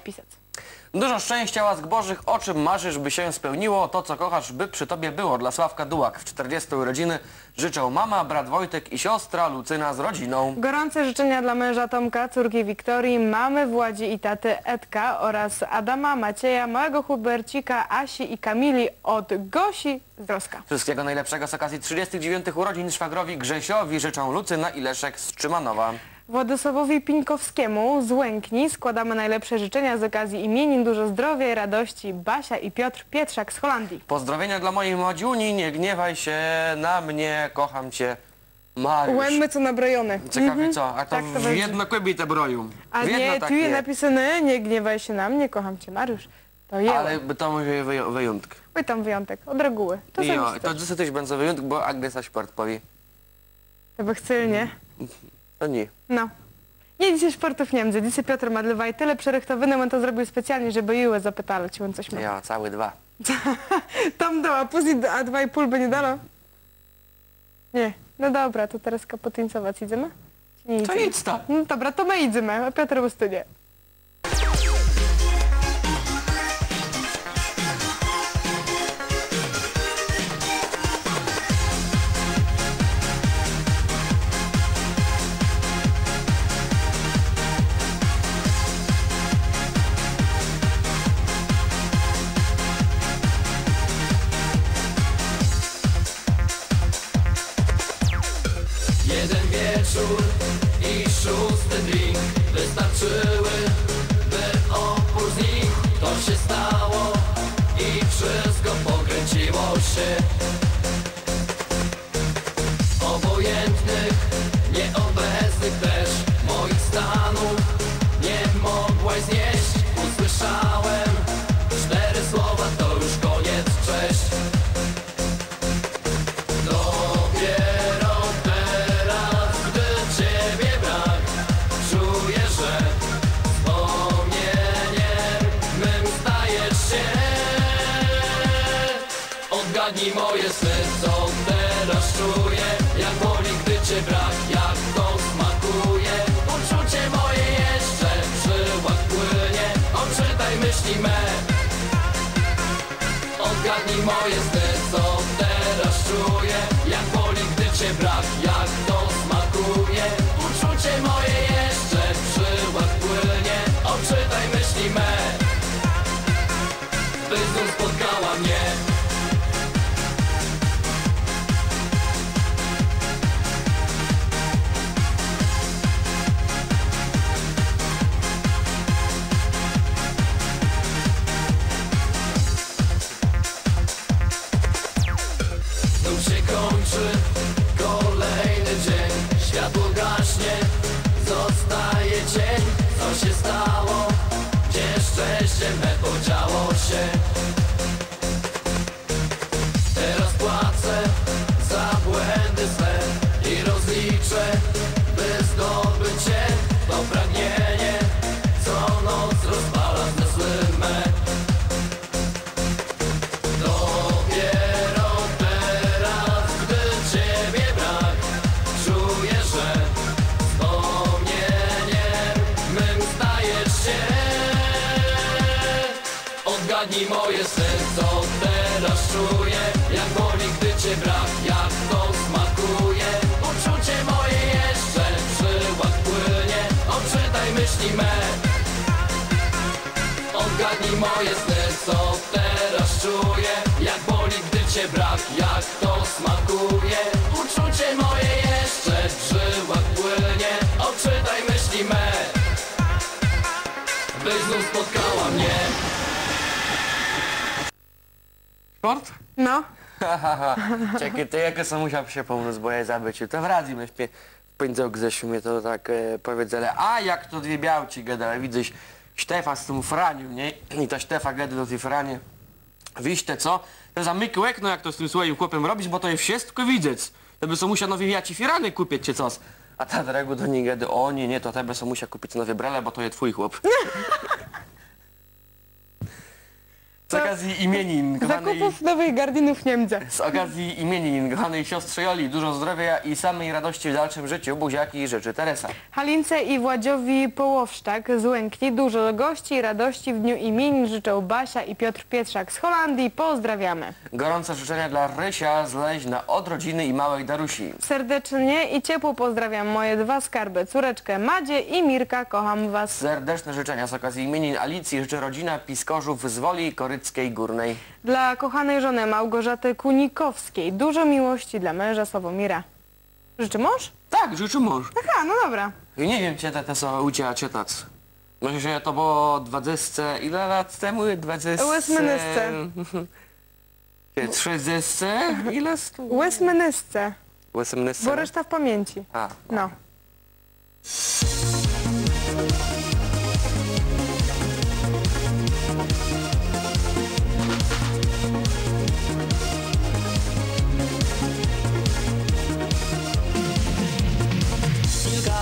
pisać. Dużo szczęścia, łask bożych, o czym marzysz, by się spełniło, to co kochasz, by przy tobie było. Dla Sławka Dułak w 40 urodziny życzą mama, brat Wojtek i siostra Lucyna z rodziną. Gorące życzenia dla męża Tomka, córki Wiktorii, mamy Władzi i taty Edka oraz Adama, Macieja, małego Hubercika, Asi i Kamili od Gosi z Droska. Wszystkiego najlepszego z okazji 39 urodzin szwagrowi Grzesiowi życzą Lucyna i Leszek z Trzymanowa. Władysławowi Pińkowskiemu z Łękni składamy najlepsze życzenia z okazji imienin, dużo zdrowia i radości Basia i Piotr Pietrzak z Holandii. Pozdrowienia dla mojej Madziuni, nie gniewaj się na mnie, kocham cię, Mariusz. Łęmy co nabrojone. Ciekawie co, a to Tak to w będzie. jedno kobietę broją. A w jedno nie, tu takie. jest napisane, nie gniewaj się na mnie, kocham cię Mariusz. To je, Ale by to mówię wyją- wyjątek. Oj tam wyjątek, od reguły. To Jo, to dzisiaj też będzie wyjątek, bo Agnieszka Sport powie. To by chceli, nie? To nie. No. Nie dzisiaj sportów Niemcy. Dzisiaj Piotr Madlewaj tyle przerychtowany, on to zrobił specjalnie, żeby Iłę zapytali, czy on coś ma. Ja, całe dwa. Tam dała, później a dwa i pół by nie dalo? Nie. No dobra, to teraz kapotyńcować idziemy? Czy nie To idziemy? idź tam. No dobra, to my idziemy, a Piotr po boli, gdy cię brak, jak to smakuje? Uczucie moje jeszcze żyłach płynie. Odczytaj myśli me. Odgadnij moje sny, co teraz czuję. Jak boli, gdy cię brak, jak to smakuje? Uczucie moje jeszcze żyłach płynie. Odczytaj myśli me. Byś znów spotkała mnie. Sport? No. Czekaj, to jaka są musiał się pomóc, bo ja zabyciu. To w radiu mnie śpie... pędzał Grzesiu mnie to tak e, powiedzieli. A jak to dwie białci gada, widzę Sztefa z tym Franiu, nie? I ta Sztefa gada do tej Franie. Wiście co? To zamykł okno, jak to z tym swoim chłopem robić, bo to jest wszystko widzieć. To by musiał nowe wiaci firany kupić, czy coś. A ta dregu do niej gada, o nie, nie, to tebe musiał kupić nowe brele, bo to jest twój chłop. Z okazji imienin kochanej... Zakupów nowych gardinów. Z okazji imienin kochanej siostrze Joli dużo zdrowia i samej radości w dalszym życiu buziaki życzy Teresa. Halince i Władziowi Połowszczak z Łękni dużo gości i radości w dniu imienin życzą Basia i Piotr Pietrzak z Holandii. Pozdrawiamy. Gorące życzenia dla Rysia z Leźna od rodziny i małej Darusi. Serdecznie i ciepło pozdrawiam moje dwa skarby, córeczkę Madzie i Mirka. Kocham Was. Serdeczne życzenia z okazji imienin Alicji życzy rodzina Piskorzów z Woli Górnej. Dla kochanej żony Małgorzaty Kunikowskiej dużo miłości dla męża Sławomira. Życzy mąż? Tak, życzy mąż. Aha, no dobra. I nie wiem, cię te są ucieka cietac. Myślę, że to było 20... Ile lat temu? 20... Westminster. 30? Ile? stu- Westminster, Westminster. bo reszta w pamięci. A, No.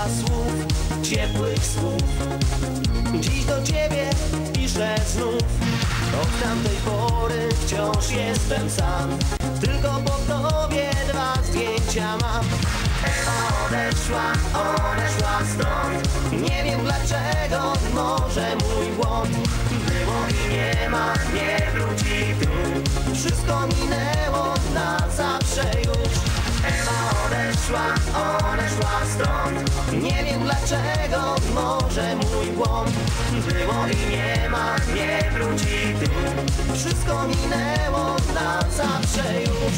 Słów, ciepłych słów. Dziś do ciebie piszę znów. Od tamtej pory wciąż jestem sam. Tylko po tobie dwa zdjęcia mam. Ewa odeszła, odeszła stąd. Nie wiem dlaczego, może mój błąd. Było i nie ma, nie wróci tu. Wszystko minęło Ewa odeszła, odeszła stąd Nie wiem dlaczego, może mój błąd Było i nie ma, nie wróci tu. Wszystko minęło na zawsze już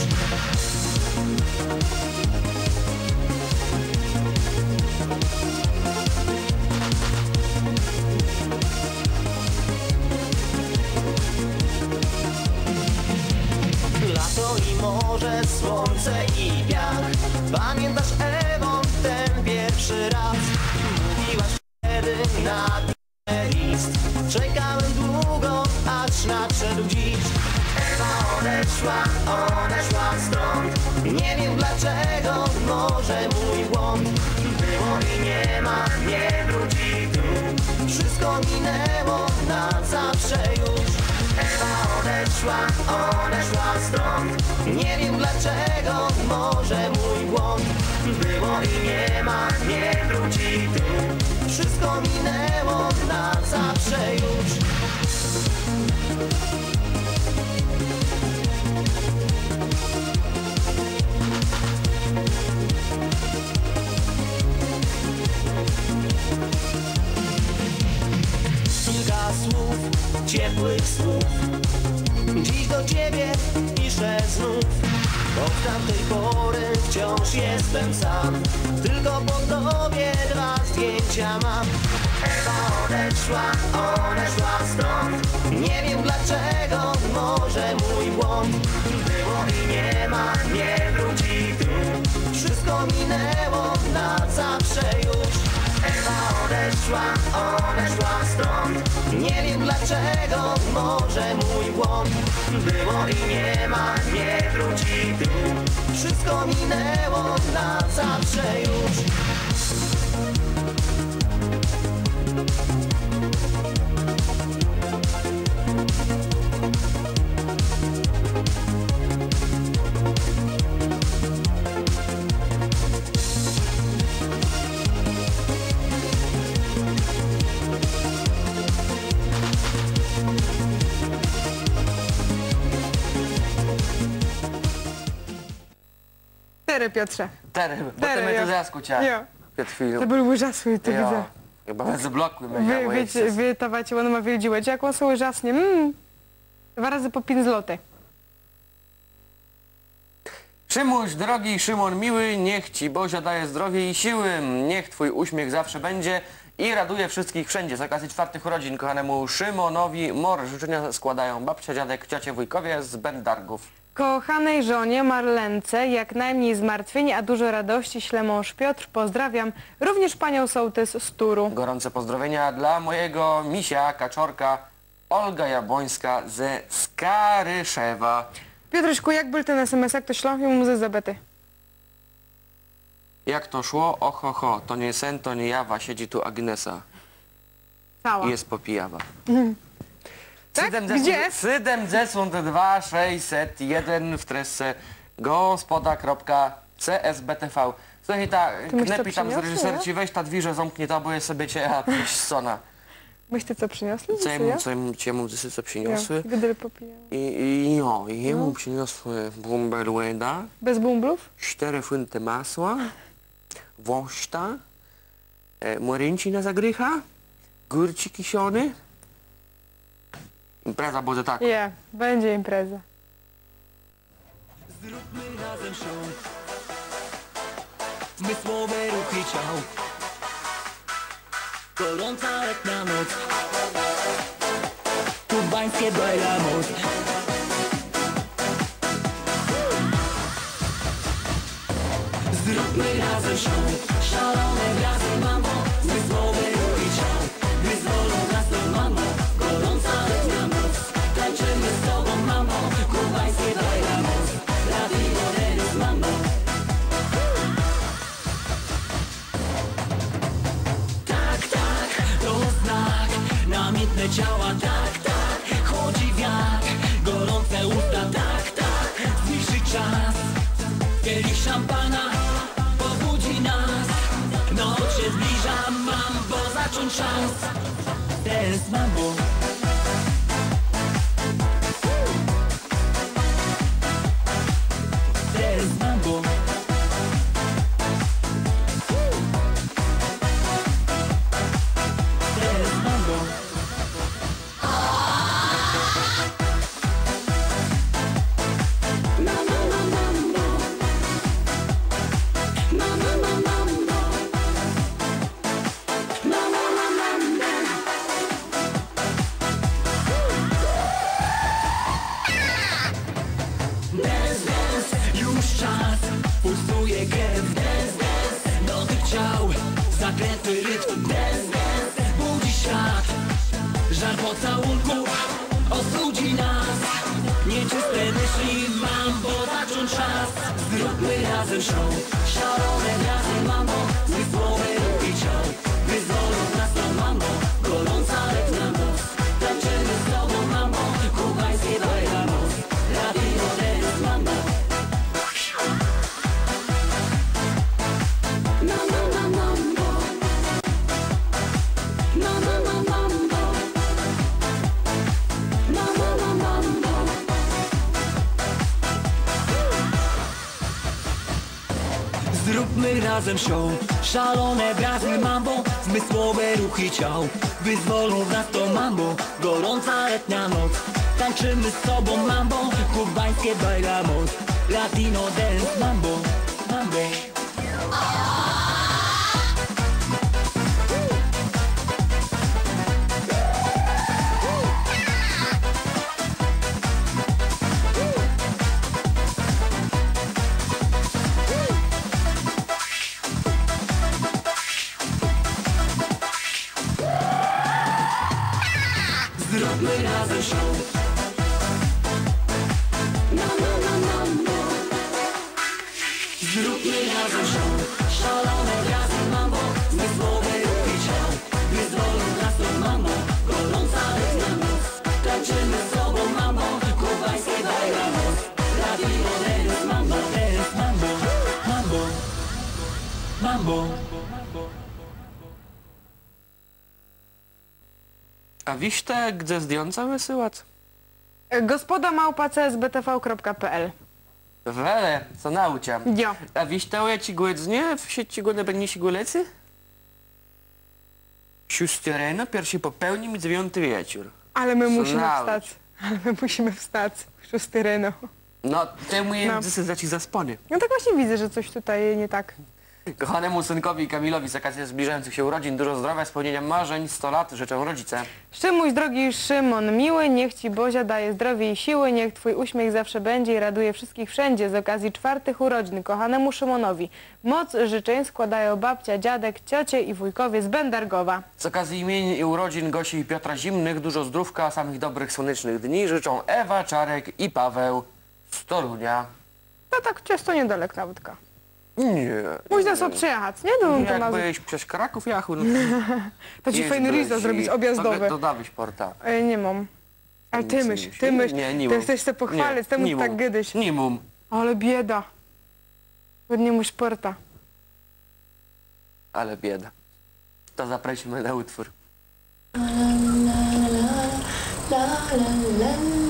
morze, słońce i wiatr. Pamiętasz Ewo ten pierwszy raz. Mówiłaś wtedy na kilka słów, ciepłych słów. Dziś do ciebie piszę znów. Od tamtej pory wciąż jestem sam. Tylko po tobie dwa zdjęcia mam. Ewa odeszła, odeszła stąd. Nie wiem dlaczego, może mój błąd. Było i nie ma, nie wróci tu. Wszystko minęło na zawsze już. Ewa odeszła, odeszła stąd. Nie wiem dlaczego, może mój błąd. Było i nie ma, nie wróci tu. Wszystko minęło na zawsze już Cztery, Piotrze. Tery, bo ty Tery, mnie jo. tu zaskociałaś. Jo. Przed chwilą. To był ужасный, to Jo. widzę. Chyba bez bloku Вы, mnie вы, вы давайте, воно мовили дівчат, як вас ужасні. М, Два рази по пін злоти. Szymuś, drogi Szymon miły, niech ci Bozia daje zdrowie i siły, niech twój uśmiech zawsze będzie i raduje wszystkich wszędzie. Z okazji czwartych urodzin kochanemu Szymonowi Mor życzenia składają babcia, dziadek, ciocie, wujkowie z Bendargów. Kochanej żonie Marlence jak najmniej zmartwień, a dużo radości śle mąż Piotr. Pozdrawiam również panią sołtys z Turu. Gorące pozdrowienia dla mojego misia, kaczorka Olga Jabłońska ze Skaryszewa. Piotreczku, jak był ten SMS, jak to ślą i muzy zabety? Jak to szło? Oho, ho, to nie sen, to nie jawa, siedzi tu Agnesa Cała. i jest popijawa. Tak? Siedem ze- Gdzie? Siedem zesłąt 2 601 w tresce gospoda.csbtv. Słuchaj, ta knepi tam z przyniosły, reżyser nie? ci weź ta dwiże zamknie to, bo jest sobie cię a tyś sona. Myście co przyniosli? Co ja Dzisiaj? mu, co ja mu, ci mu zysy co przyniosły? Ja, popijam. I, i jo, i No. jemu przyniosły bumberłeda, Bez bumblów? cztery funty masła, woszta, e, moręci na zagrycha, górci kisiony. Impreza będzie tak. Nie, będzie impreza. Zróbmy razem show. Zmysłowe ruchy ciał. Gorąca letnia noc. Kubańskie bajlamos Zróbmy razem show. Szalone gwiazdy mambo Zmysłowe Ciała, tak, tak. Chodzi wiatr, gorące usta, tak, tak. Zbliży czas. Kielich szampana pobudzi nas. Noc się zbliża, mambo, zacząć czas. Dance mambo Dance Zróbmy razem show. Szalone brazmy mambo Zmysłowe ruchy ciał. Wyzwolą nas to mambo Gorąca letnia noc. Tańczymy z tobą mambo Kubańskie bailamos Latino dance mambo Mambo A wiście, gdzie zdjąca wysyłać? Gospoda małpa csbtv.pl Wele, co nauczę. Jo. A wiście, ja ci głedznie w sieci go będą się gulecy? Szósty rano, pierwszy popełni mi dziewiąty wieczór. Ale my musimy Znałeś. wstać. Ale my musimy wstać. Szósty rano. No, temu je No. no. za ci zaspony. No tak właśnie widzę, że coś tutaj nie tak. Kochanemu synkowi Kamilowi z okazji zbliżających się urodzin dużo zdrowia, spełnienia marzeń, 100 lat życzę rodzice. Szymuś, drogi Szymon, miły, niech Ci Bozia daje zdrowie i siły, niech Twój uśmiech zawsze będzie i raduje wszystkich wszędzie z okazji czwartych urodzin kochanemu Szymonowi. Moc życzeń składają babcia, dziadek, ciocie i wujkowie z Bendargowa. Z okazji imień i urodzin Gosi i Piotra Zimnych dużo zdrówka, samych dobrych słonecznych dni życzą Ewa, Czarek i Paweł z Torunia. To tak ciasto niedaleko nawytka. Nie. Można sobie przyjechać, nie? No, to na... Jakbyś przez Kraków jechał, no To ci fajny list zrobić objazdowy. To dawaj porta. E, nie mam. A ty Nic myśl, ty myśl, Nie, nie ty mam. jesteś se pochwalić, temu nie tak mam. kiedyś. Nie mam. Ale bieda. Pewnie mu sporta. Ale bieda. To zaprosimy na utwór. W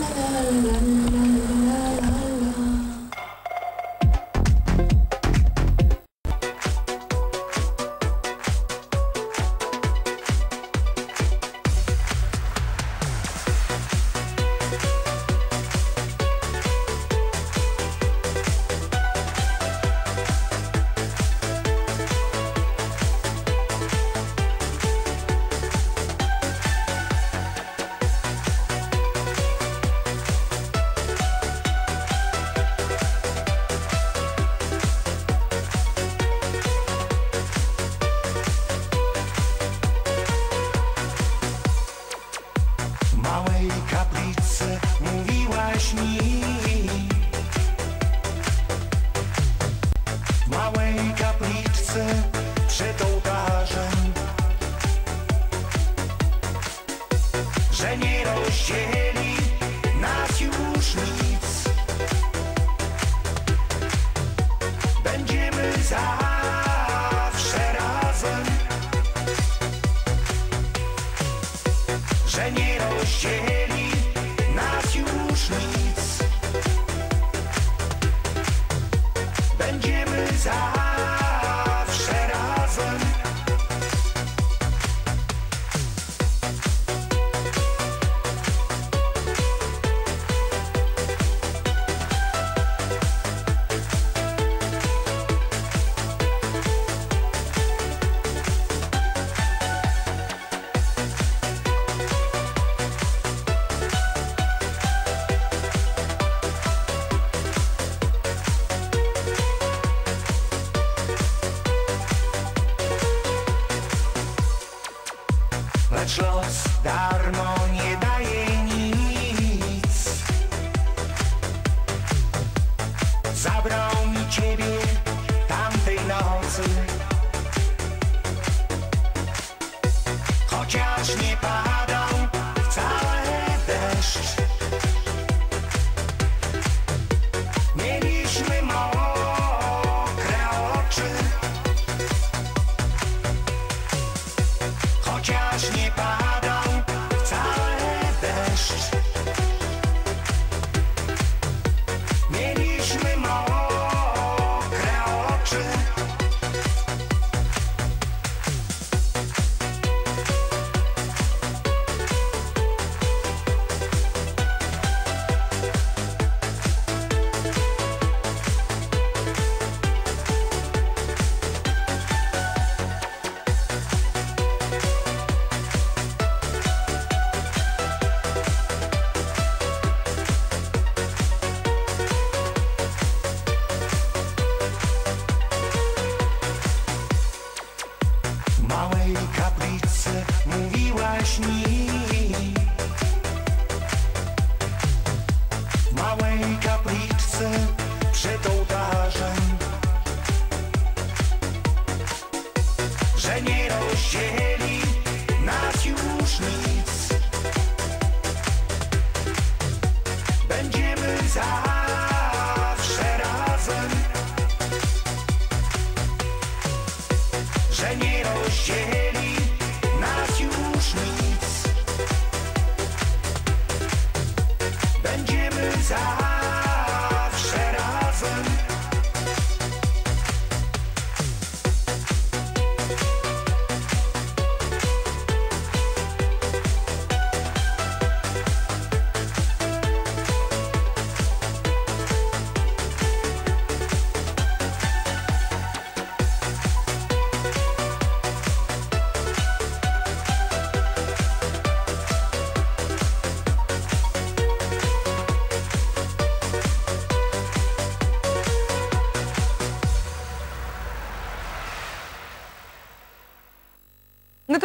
małej kaplicy mówiłaś mi. W małej kapliczce przed ołtarzem Że nie rozdzieli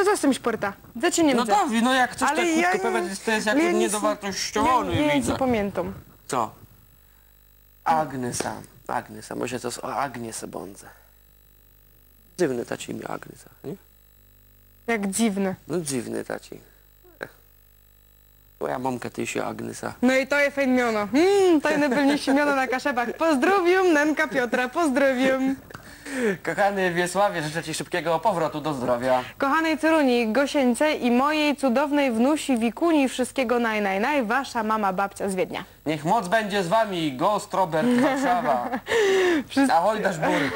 To co z tym sporta? Za cię nie No widzę. Dawi, no jak coś Ale tak ja krótko nie- powiedzieć, to jest ja nic- niedowartościowany ja, ja nic widzę. nie pamiętam. Co? Agnesa. Agnesa, może to jest o Agniesę Bądze. Dziwny taci imię Agnesa, nie? Jak dziwne. No dziwny taci. Twoja mamka ty się Agnysa. No i to je fajn miono. Hmm, to byliście miono na kaszebach. Pozdrowiam, Nenka Piotra, pozdrowiam. Kochany Wiesławie, życzę Ci szybkiego powrotu do zdrowia. Kochanej Cyruni, Gosieńce i mojej cudownej wnusi Wikuni wszystkiego naj, naj, naj, wasza mama babcia z Wiednia. Niech moc będzie z Wami, Ghost Robert Warszawa. Ahoj dasz bury.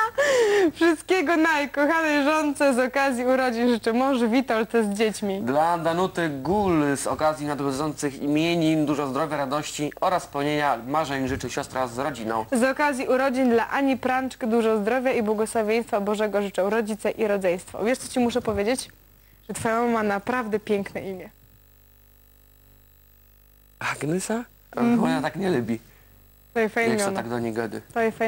Wszystkiego naj, kochanej żonce z okazji urodzin życzę mąż Witold z dziećmi. Dla Danuty Gul z okazji nadchodzących imienin dużo zdrowia, radości oraz spełnienia marzeń życzy siostra z rodziną. Z okazji urodzin dla Ani Pranczk dużo zdrowia i błogosławieństwa Bożego życzę rodzice i rodzeństwo. Wiesz co ci muszę powiedzieć? Że twoja mama ma naprawdę piękne imię. Agnysa? Ona tak nie lubi. To jest Jak miono. tak do niej gady. To jest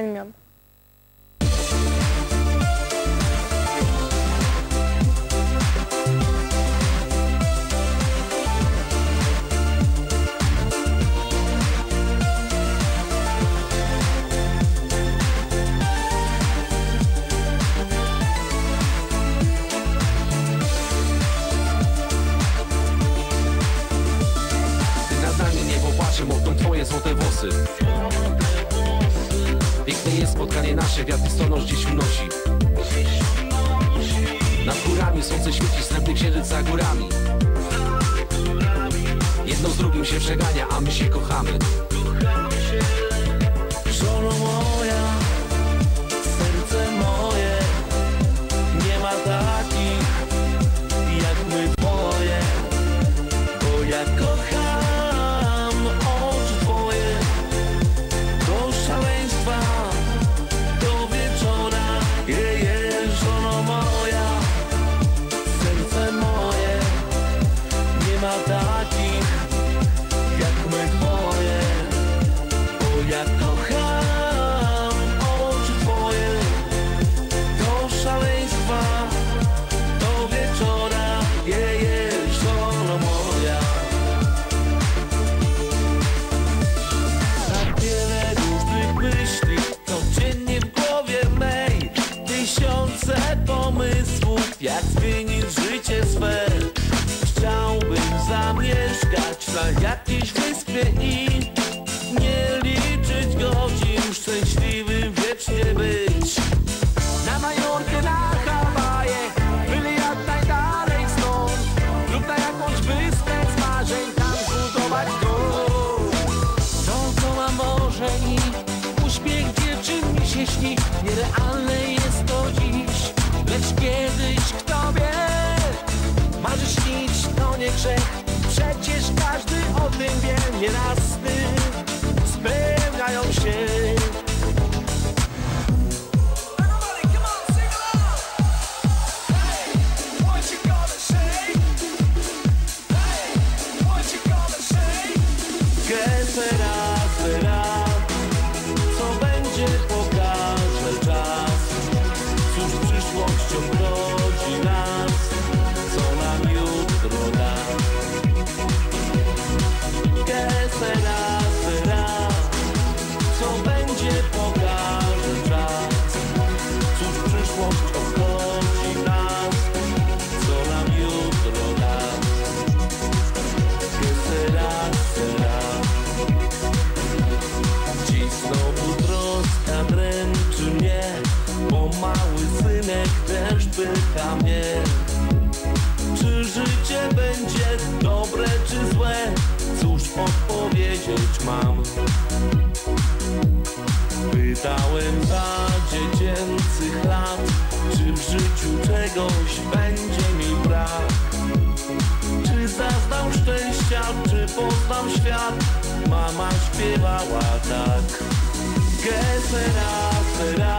włosy Piękne jest spotkanie nasze, wiatr listonosz gdzieś unosi Nad górami słońce świeci, srebrny księżyc za górami. Jedno z drugim się przegania, a my się kochamy tym wie, poznał świat? Mama śpiewała tak. Que sera, sera,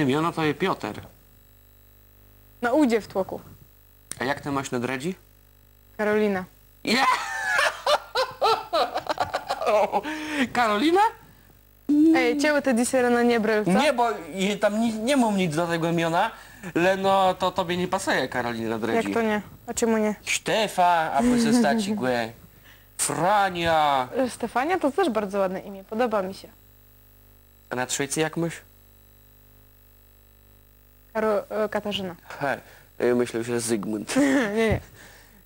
Innym miono to jest Piotr. Na udzie w tłoku. A jak ty masz na dredzi? Karolina. Karolina? Ej, ciało te dzisiaj na nie brył, co? Nie, bo i tam nie, nie mam nic do tego imiona, ale no to tobie nie pasuje Karolina na dredzi. Jak to nie? A czemu nie? Sztefa, a pozostać głę. Frania. E, Stefania to też bardzo ładne imię, podoba mi się. A na Szwecji jak myśl? Karo, e, Katarzyna. Hej, ja myślę, że Zygmunt. nie, nie.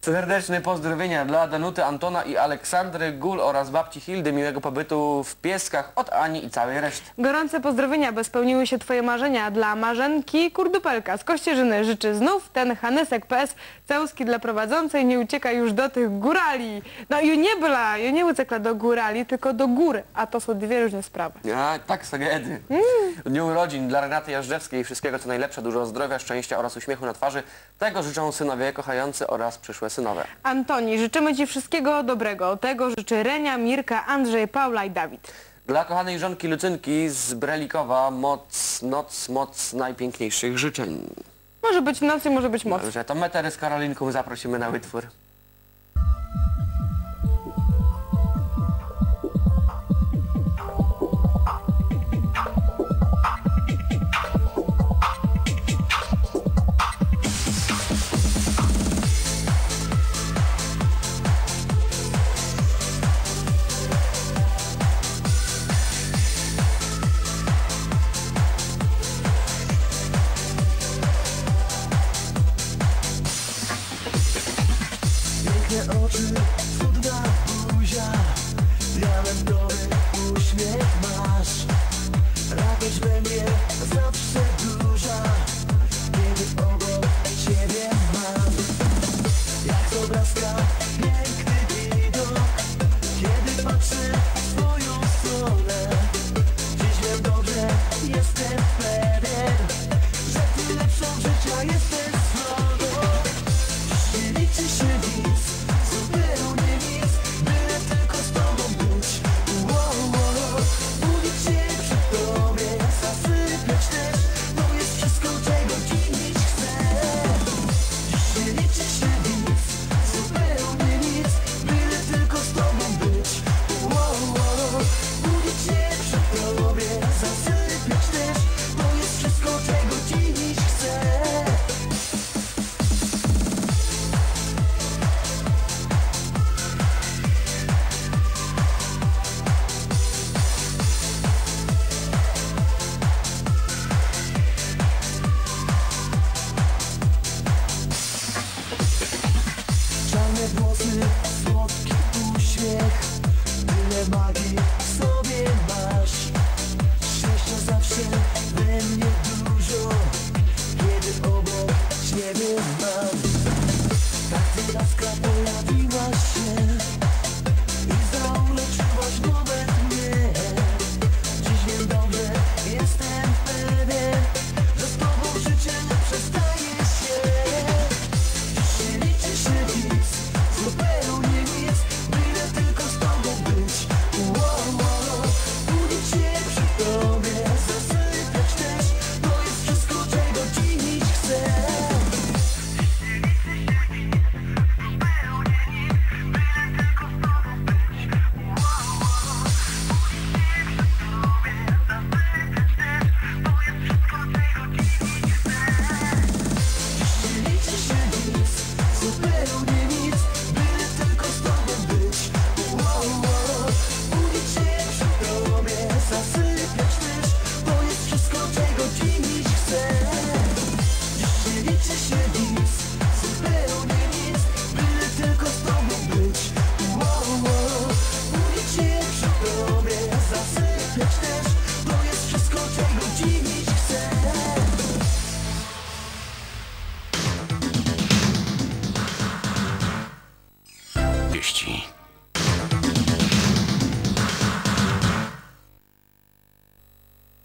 Serdeczne pozdrowienia dla Danuty, Antona i Aleksandry Gul oraz babci Hildy. Miłego pobytu w Pieskach od Ani i całej reszty. Gorące pozdrowienia, by spełniły się Twoje marzenia dla Marzenki Kurdupelka z Kościerzyny. Życzy znów ten Hanysek PS. Całuski dla prowadzącej, nie ucieka już do tych górali. No i nie była, i nie uciekła do górali, tylko do góry, a to są dwie różne sprawy. Ja, tak, sagedy. W dniu urodzin dla Renaty Jażdżewskiej wszystkiego co najlepsze, dużo zdrowia, szczęścia oraz uśmiechu na twarzy. Tego życzą synowie kochający oraz przyszłe Antoni, życzymy Ci wszystkiego dobrego. Tego życzy Renia, Mirka, Andrzej, Paula i Dawid. Dla kochanej żonki Lucynki z Brelikowa moc, noc, moc najpiękniejszych życzeń. Może być noc i może być moc. Dobrze, to Metery z Karolinką zaprosimy na wytwór.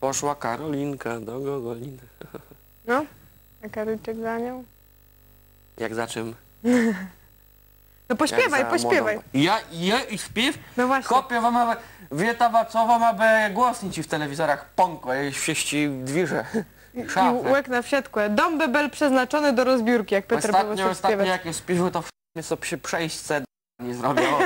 Poszła Karolinka do Gogoliny. No, a Karolczek za nią? Jak za czym? No pośpiewaj, Jak za pośpiewaj. młodą. Ja, ja i śpiew? No właśnie. Kopie wam aby, wieta wacowa ma by głosni ci w telewizorach pąkło, jeśli wieści dwirze. I łek na wsiadkłe. Dom bebel przeznaczony do rozbiórki, jak Petr Ostatnio, Bogusz ostatnio śpiewać. jak piwo, to mnie sobie się przejście nie zrobiło.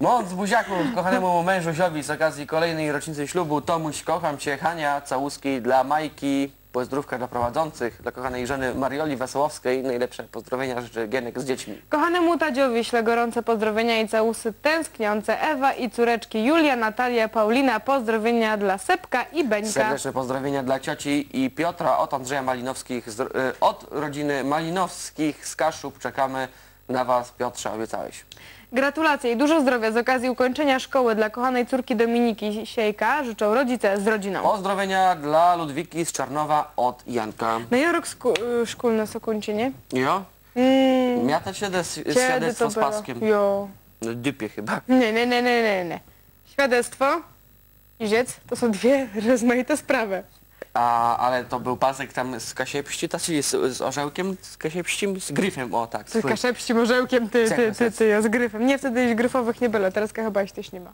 Moc buziaków kochanemu mężusiowi z okazji kolejnej rocznicy ślubu Tomuś, kocham Cię, Hania, całuski dla Majki, pozdrówka dla prowadzących, dla kochanej żony Marioli Wesołowskiej, najlepsze pozdrowienia życzę Gienek z dziećmi. Kochanemu Tadziowi ślę gorące pozdrowienia i całusy tęskniące Ewa i córeczki Julia, Natalia, Paulina. Pozdrowienia dla Sepka i Beńka. Serdeczne pozdrowienia dla cioci i Piotra od Andrzeja Malinowskich, z, y, od rodziny Malinowskich z Kaszub. Czekamy na Was, Piotrze, obiecałeś. Gratulacje i dużo zdrowia z okazji ukończenia szkoły dla kochanej córki Dominiki Siejka. Życzą rodzice z rodziną. Pozdrowienia dla Ludwiki z Czarnowa od Janka. No i rok sku- y, szkolny w Sokończynie. Jo? Mm, się des- kiedy świadectwo to z było? paskiem. Jo. No dypie chyba. Nie, nie, nie, nie, nie, nie. Świadectwo i ziec to są dwie rozmaite sprawy. A, ale to był pasek tam z kasiepści, czyli z, z orzełkiem, z kasiepściem, z gryfem, o tak. Z swój. kaszepściem, orzełkiem, ty, ty, ty, ty, ja z gryfem. Nie, wtedy już gryfowych nie było, teraz chyba ich też nie ma.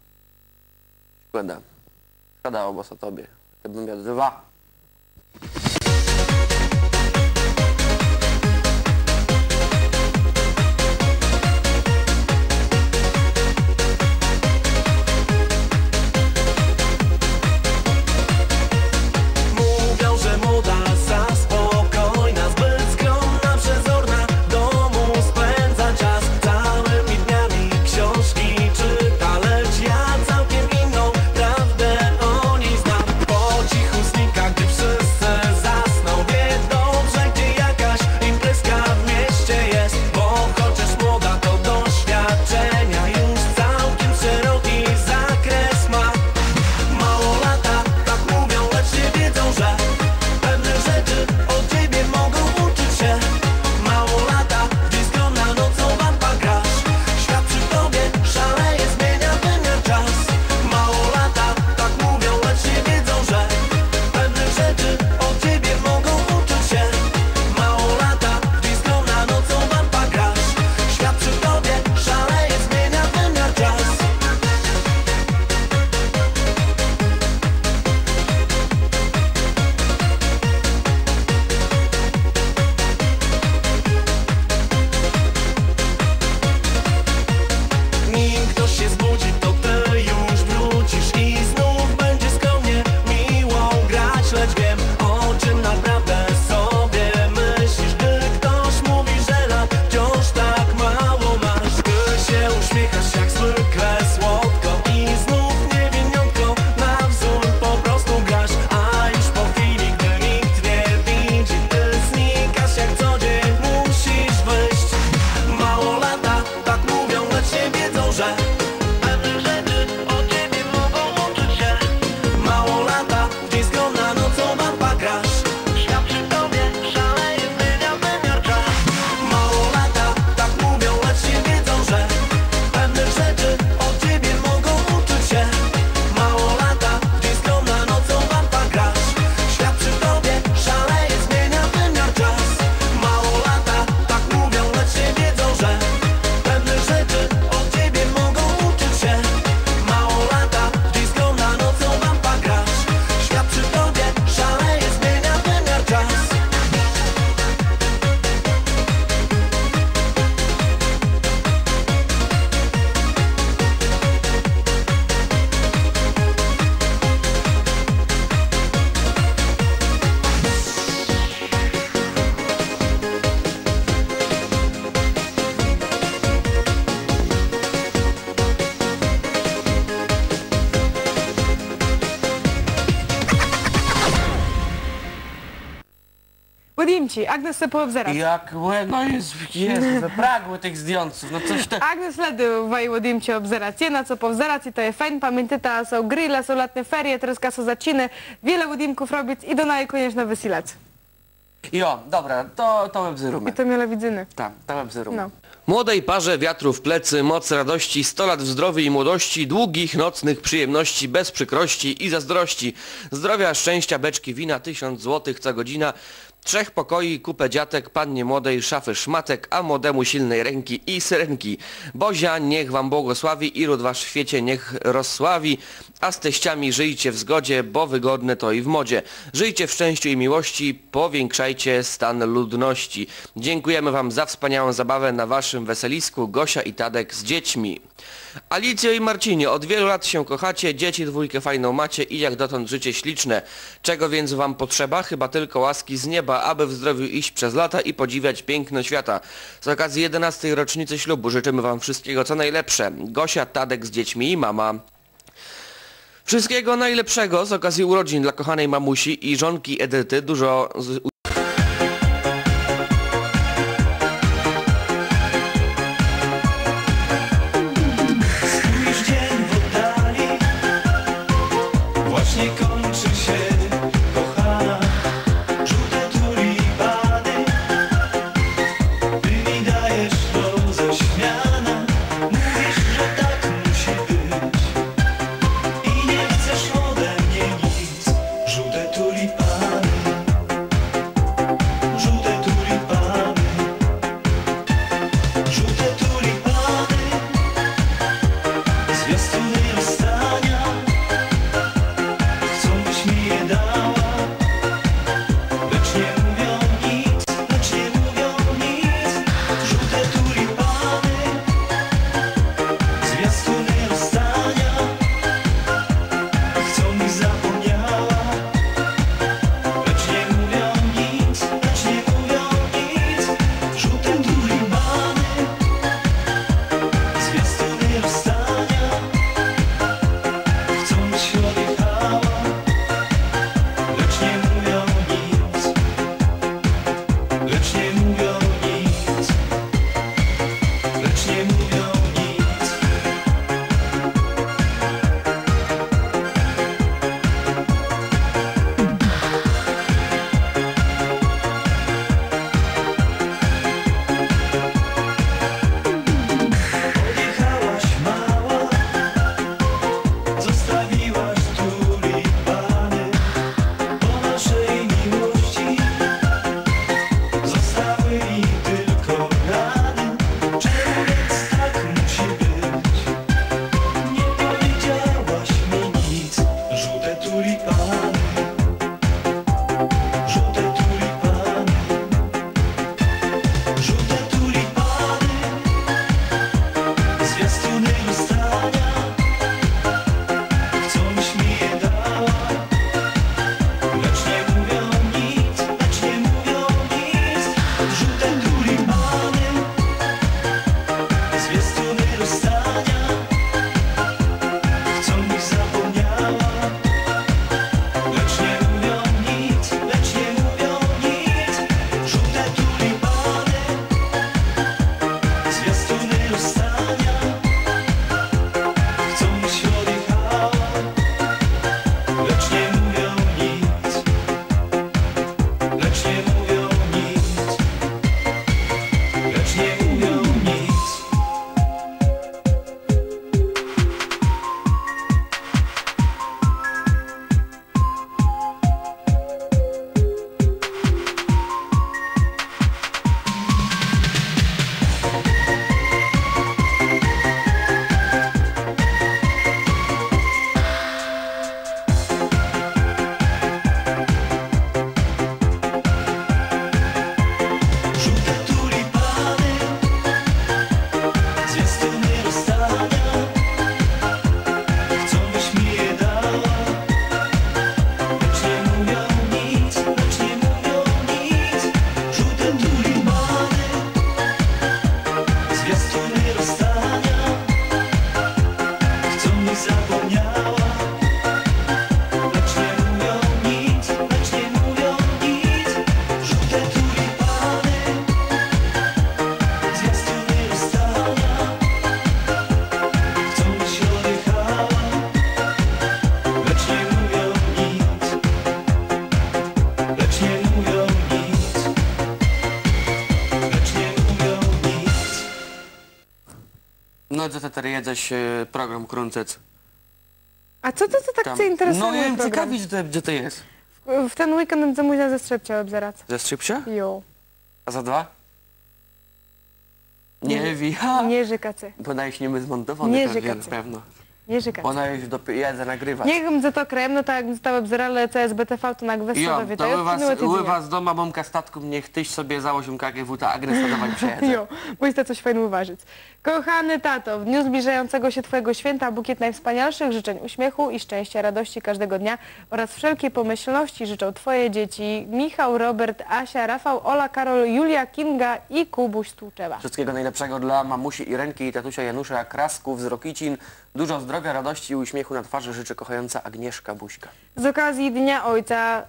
Szkoda. Szkoda obos o tobie. Gdybym miał dwa. Podjem ci, Agnes se poobzerać. Jak łe, no jest, jest, wypragły tych zdjąców, no coś te... Agnes ledy wojewodím ci obzeracje, na co powzerać i to jest fajn. Pamiętajcie, są grille, są letnie ferie, teraz są zaciny, wiele budynków robić i do naj koniecznie wysilać. Jo, dobra, to, to webzyrumy. I to miele widzyny. Tak, to webzyrumy. No. Młodej parze wiatru w plecy, moc radości, 100 lat w zdrowiu i młodości, długich nocnych przyjemności, bez przykrości i zazdrości. Zdrowia, szczęścia, beczki wina, tysiąc złotych co godzina, trzech pokoi, kupę dziatek, pannie młodej, szafy szmatek, a młodemu silnej ręki i syrenki. Bozia niech wam błogosławi i ród wasz w świecie niech rozsławi, a z teściami żyjcie w zgodzie, bo wygodne to i w modzie. Żyjcie w szczęściu i miłości, powiększajcie stan ludności. Dziękujemy wam za wspaniałą zabawę na waszym weselisku, Gosia i Tadek z dziećmi. Alicjo i Marcinie, od wielu lat się kochacie, dzieci dwójkę fajną macie i jak dotąd życie śliczne. Czego więc wam potrzeba? Chyba tylko łaski z nieba, aby w zdrowiu iść przez lata i podziwiać piękno świata. Z okazji 11. rocznicy ślubu życzymy wam wszystkiego co najlepsze. Gosia, Tadek z dziećmi i mama. Wszystkiego najlepszego z okazji urodzin dla kochanej mamusi i żonki Edyty. Dużo Jedziesz e, program Kruncec? A co to, co tak Tam. cię interesuje? No ja program? ciekawi, gdzie to, gdzie to jest. W- W ten weekend zamówienia ze Strzepcia zaraz. Ze Szczypcia? Jo. A za dwa? Nie wi. ha. Nie żykacy. Bo się niemy zmontowany Nie pewnie, żygacie. pewno. Nie żykacy. Ona już do jedzie nagrywać. Nie wiem, za to krem, no tak jak zostały bzrale CSBTV, to na Jo, wesołe to u was, u was doma mamka statku niech tyś sobie założył KGW, ta Agnes dawać przyjedzie. Jo, musicie coś fajnego uważać. Kochany tato, w dniu zbliżającego się Twojego święta bukiet najwspanialszych życzeń uśmiechu i szczęścia, radości każdego dnia oraz wszelkiej pomyślności życzą Twoje dzieci Michał, Robert, Asia, Rafał, Ola, Karol, Julia, Kinga i Kubuś Stłuczewa. Wszystkiego najlepszego dla mamusi Irenki i tatusia Janusza Krasków z Rokicin. Dużo zdrowia, radości i uśmiechu na twarzy życzy kochająca Agnieszka Buźka. Z okazji Dnia Ojca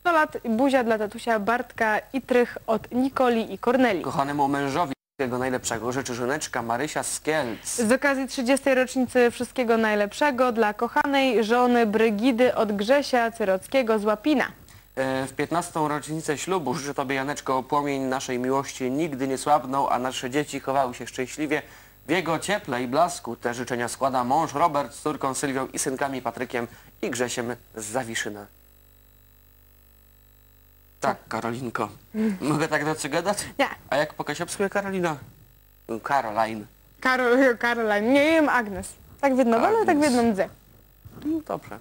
100 lat buzia dla tatusia Bartka i Trych od Nikoli i Korneli. Kochanemu mężowi wszystkiego najlepszego życzy żoneczka Marysia z Kielc. Z okazji 30. rocznicy wszystkiego najlepszego dla kochanej żony Brygidy od Grzesia Cyrockiego z Łapina. E, W 15. rocznicę ślubu życzę Tobie Janeczko płomień naszej miłości nigdy nie słabnął, a nasze dzieci chowały się szczęśliwie. W jego cieple i blasku te życzenia składa mąż Robert z córką Sylwią i synkami Patrykiem i Grzesiem z Zawiszyna. Tak, Karolinko. Mogę tak do ciebie gadać? Nie. A jak po kasiopsku Karolina? Caroline. Karol, Caroline, nie wiem Agnes. Tak w jedną, ale tak w jedną dze. No dobrze.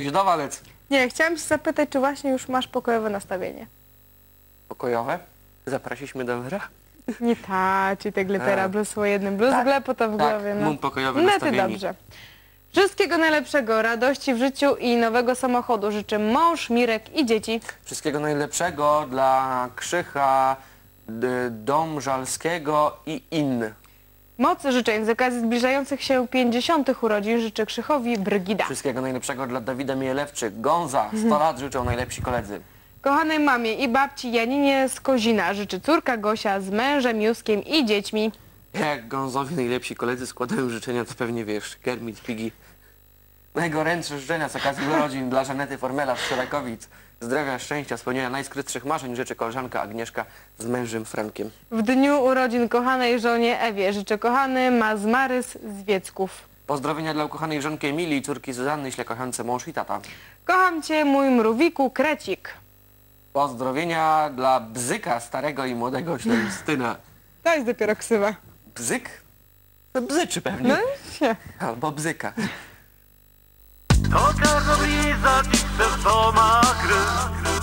Do walec. Nie, chciałam się zapytać, czy właśnie już masz pokojowe nastawienie? Pokojowe? Zaprosiliśmy do wyra? Nie ta, ci te glitera, A. bluz o jednym, bluz Tak, glepo to w tak, głowie. No. mum pokojowy no ty nastawieni. dobrze. Wszystkiego najlepszego, radości w życiu i nowego samochodu życzę mąż, Mirek i dzieci. Wszystkiego najlepszego dla Krzycha, D- Domżalskiego i innych. Moc życzeń z okazji zbliżających się 50. urodzin życzę Krzychowi Brygida. Wszystkiego najlepszego dla Dawida Mielewczyk, Gonza, 100 lat życzą najlepsi koledzy. Kochanej mamie i babci Janinie z Kozina życzy córka Gosia z mężem Juskiem i dziećmi. Jak Gonzowi najlepsi koledzy składają życzenia, to pewnie wiesz, Kermit, Piggy. Najgorętsze życzenia z okazji urodzin dla Żanety Formela z Szyrakowic. Zdrowia, szczęścia, spełnienia najskrytszych marzeń życzy koleżanka Agnieszka z mężem Frankiem. W dniu urodzin kochanej żonie Ewie życzę kochany Mazmarys z Wiecków. Pozdrowienia dla ukochanej żonki Emilii i córki Zuzanny, źle kochance mąż i tata. Kocham cię mój mrówiku Krecik. Pozdrowienia dla Bzyka, starego i młodego Ślęstyna. To jest dopiero ksywa. Bzyk? To bzyczy pewnie. No się. Albo Bzyka. To każda briza ci serco ma krew